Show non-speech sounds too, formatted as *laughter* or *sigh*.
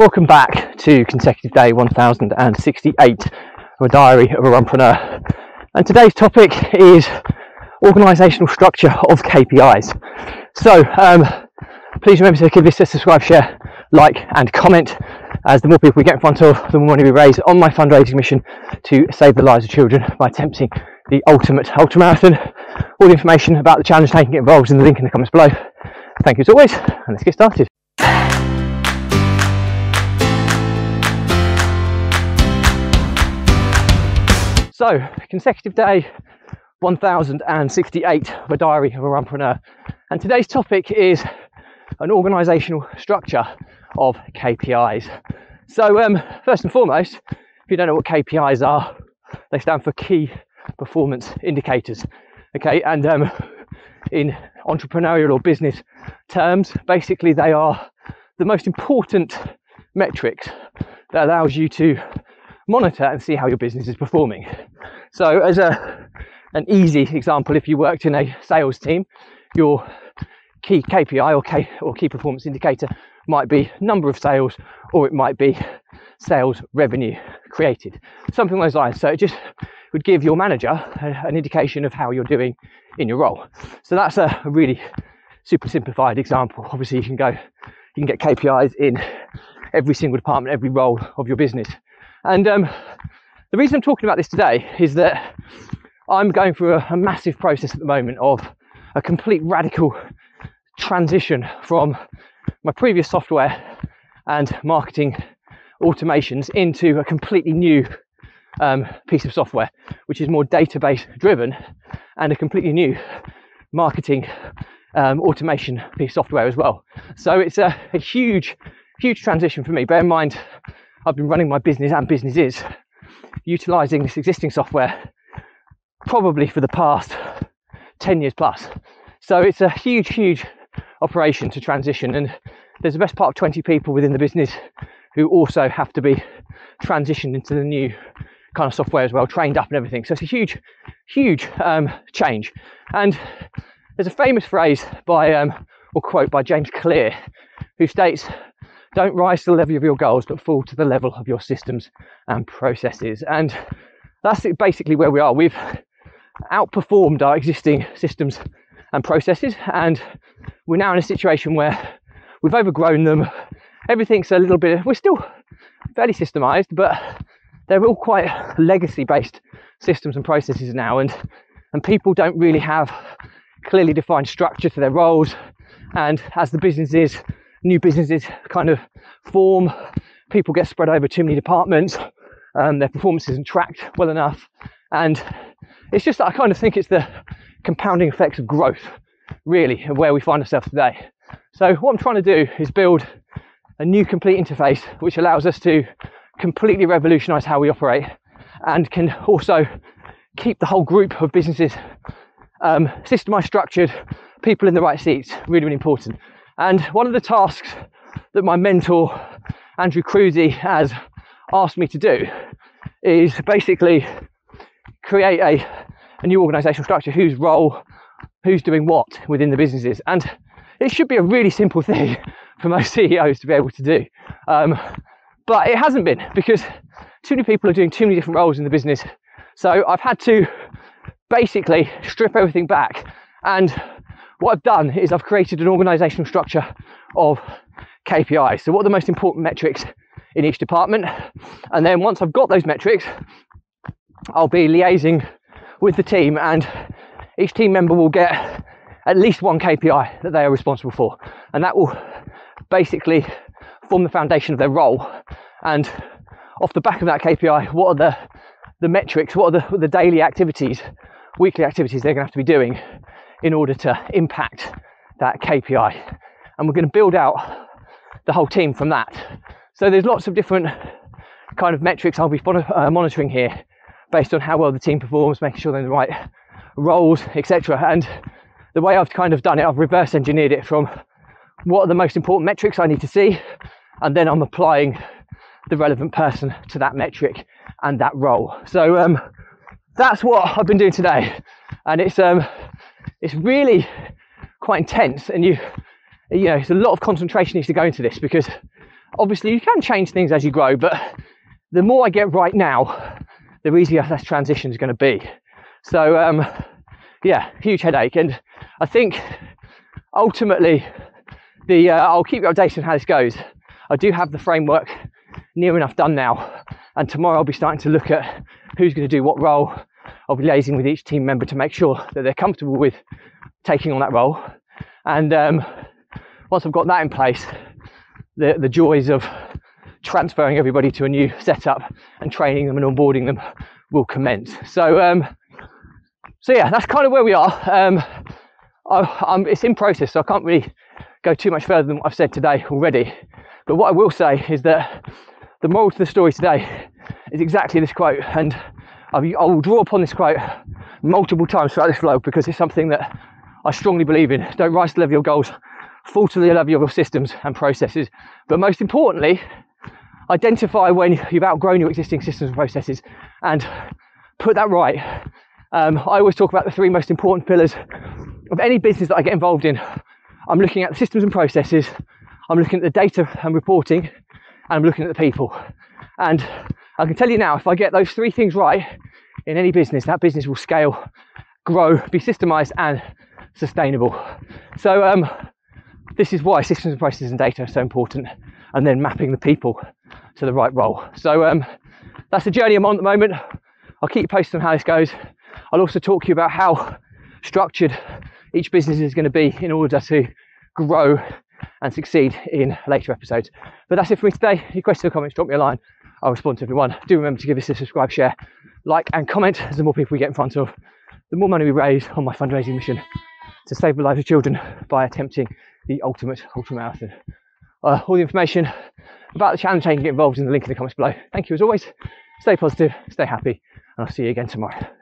Welcome back to consecutive day 1068 of a diary of a runpreneur. And today's topic is organisational structure of KPIs. So um, please remember to give this a subscribe, share, like, and comment. As the more people we get in front of, the more money we raise on my fundraising mission to save the lives of children by attempting the ultimate ultramarathon. All the information about the challenge taking involved is in the link in the comments below. Thank you as always, and let's get started. So, consecutive day 1068 of a diary of a runpreneur. And today's topic is an organisational structure of KPIs. So, um, first and foremost, if you don't know what KPIs are, they stand for key performance indicators. Okay, and um, in entrepreneurial or business terms, basically they are the most important metrics that allows you to monitor and see how your business is performing. So, as a an easy example, if you worked in a sales team, your key KPI or, K, or key performance indicator might be number of sales or it might be sales revenue created, something like that. So it just would give your manager a, an indication of how you're doing in your role. So that's a really super simplified example. Obviously, you can go, you can get KPIs in every single department, every role of your business. And um, the reason I'm talking about this today is that I'm going through a, a massive process at the moment of a complete radical transition from my previous software and marketing automations into a completely new um, piece of software, which is more database driven and a completely new marketing um, automation piece of software as well. So it's a, a huge, huge transition for me. Bear in mind, I've been running my business and businesses utilizing this existing software probably for the past 10 years plus. So it's a huge, huge operation to transition. And there's the best part of 20 people within the business who also have to be transitioned into the new kind of software as well, trained up and everything. So it's a huge, huge um, change. And there's a famous phrase by, um, or quote by James Clear, who states, don't rise to the level of your goals, but fall to the level of your systems and processes. And that's basically where we are. We've outperformed our existing systems and processes, and we're now in a situation where we've overgrown them. Everything's a little bit, we're still fairly systemized, but they're all quite legacy based systems and processes now, and, and people don't really have clearly defined structure to their roles. And as the businesses new businesses kind of form, people get spread over too many departments, um, their performance isn't tracked well enough, and it's just that I kind of think it's the compounding effects of growth, really, of where we find ourselves today. So what I'm trying to do is build a new complete interface which allows us to completely revolutionize how we operate and can also keep the whole group of businesses um, systemized, structured, people in the right seats, really, really important. And one of the tasks that my mentor, Andrew Cruzy, has asked me to do is basically create a, a new organizational structure whose role, who's doing what within the businesses. And it should be a really simple thing *laughs* for most CEOs to be able to do. Um, but it hasn't been because too many people are doing too many different roles in the business. So I've had to basically strip everything back and what I've done is I've created an organizational structure of KPIs. So, what are the most important metrics in each department? And then once I've got those metrics, I'll be liaising with the team, and each team member will get at least one KPI that they are responsible for. And that will basically form the foundation of their role. And off the back of that KPI, what are the, the metrics, what are the, the daily activities, weekly activities they're going to have to be doing in order to impact that KPI. And we're going to build out the whole team from that. So there's lots of different kind of metrics I'll be uh, monitoring here based on how well the team performs, making sure they're in the right roles, etc. And the way I've kind of done it, I've reverse engineered it from what are the most important metrics I need to see, and then I'm applying the relevant person to that metric and that role. So um, that's what I've been doing today, and it's um, it's really quite intense and you you know it's a lot of concentration needs to go into this because obviously you can change things as you grow, but the more I get right now, the easier that transition is going to be. So um, yeah, huge headache, and I think ultimately the uh, I'll keep you updated on how this goes. I do have the framework near enough done now, and tomorrow I'll be starting to look at who's going to do what role. I'll be liaising with each team member to make sure that they're comfortable with taking on that role, and um, once I've got that in place, the the joys of transferring everybody to a new setup and training them and onboarding them will commence. So, um, so yeah, that's kind of where we are. Um, I, it's in process, so I can't really go too much further than what I've said today already. But what I will say is that the moral to the story today is exactly this quote, and I will draw upon this quote multiple times throughout this vlog because it's something that I strongly believe in. Don't rise to the level of your goals, fall to the level of your systems and processes. But most importantly, identify when you've outgrown your existing systems and processes and put that right. Um, I always talk about the three most important pillars of any business that I get involved in. I'm looking at the systems and processes, I'm looking at the data and reporting, and I'm looking at the people. And I can tell you now, if I get those three things right in any business, that business will scale, grow, be systemized, and sustainable. So, um, this is why systems and processes and data are so important, and then mapping the people to the right role. So, um, that's the journey I'm on at the moment. I'll keep you posted on how this goes. I'll also talk to you about how structured each business is going to be in order to grow and succeed in later episodes. But that's it for me today. Any questions or comments, drop me a line. I'll respond to everyone. Do remember to give us a subscribe, share, like, and comment. As the more people we get in front of, the more money we raise on my fundraising mission to save the lives of children by attempting the ultimate ultra marathon. Uh, all the information about the challenge you can get involved in the link in the comments below. Thank you as always. Stay positive, stay happy, and I'll see you again tomorrow.